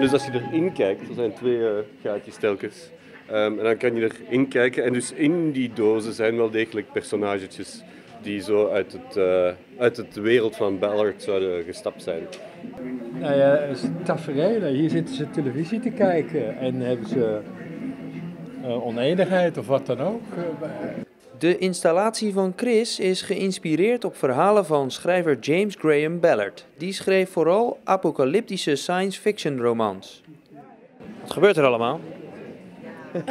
En dus als je erin kijkt, er zijn twee uh, gaatjes telkens, um, en dan kan je erin kijken. En dus in die dozen zijn wel degelijk personagetjes die zo uit, het, uh, uit het wereld van Ballard zouden gestapt zijn. Nou ja, tafereelen. Hier zitten ze televisie te kijken en hebben ze uh, oneenigheid of wat dan ook. De installatie van Chris is geïnspireerd op verhalen van schrijver James Graham Ballard. Die schreef vooral apocalyptische science fiction romans. Wat gebeurt er allemaal? uh,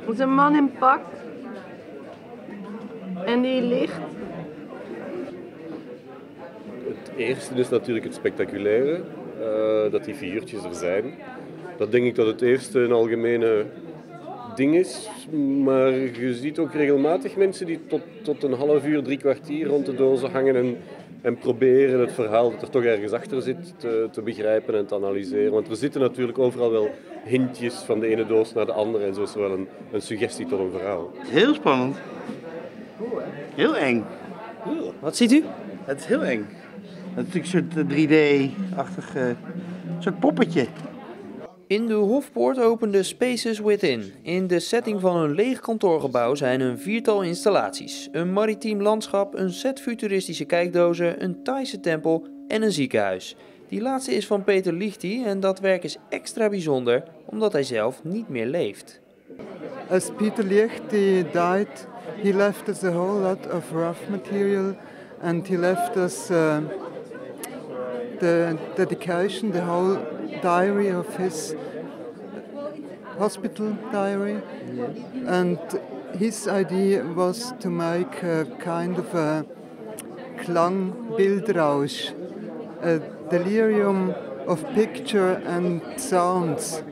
het is een man in pak. En die ligt. Het eerste is natuurlijk het spectaculaire, uh, dat die figuurtjes er zijn. Dat denk ik dat het eerste een algemene ding is. Maar je ziet ook regelmatig mensen die tot, tot een half uur, drie kwartier rond de dozen hangen en, en proberen het verhaal dat er toch ergens achter zit te, te begrijpen en te analyseren. Want er zitten natuurlijk overal wel hintjes van de ene doos naar de andere en zo is er wel een, een suggestie tot een verhaal. Heel spannend. Heel eng. Wat ziet u? Het is heel eng. Het is natuurlijk een soort 3D-achtig soort poppetje. In de Hofpoort opende Spaces Within. In de setting van een leeg kantoorgebouw zijn een viertal installaties. Een maritiem landschap, een set futuristische kijkdozen, een Thaise tempel en een ziekenhuis. Die laatste is van Peter Lichty en dat werk is extra bijzonder omdat hij zelf niet meer leeft. As Peter Lichty died, he left us a whole lot of rough material and he left us uh, the dedication, the whole diary of his hospital diary. And his idea was to make a kind of a Klangbildrausch, a delirium of picture and sounds.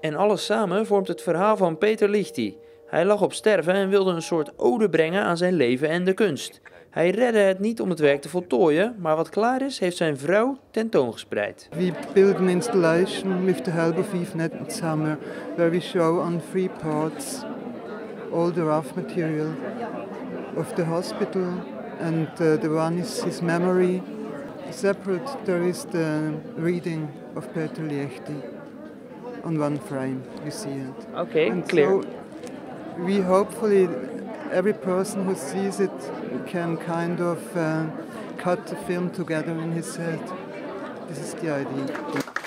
En alles samen vormt het verhaal van Peter Lichty. Hij lag op sterven en wilde een soort ode brengen aan zijn leven en de kunst. Hij redde het niet om het werk te voltooien, maar wat klaar is, heeft zijn vrouw tentoongespreid. We build an installation with the help of Yves Netzhammer, where we show on three parts all the rough material of the hospital, and uh, the one is his memory. Separate, there is the reading of Peter Liechti. On one frame, you see it. Okay, and clear. So we hopefully every person who sees it can kind of uh, cut the film together in his head. This is the idea.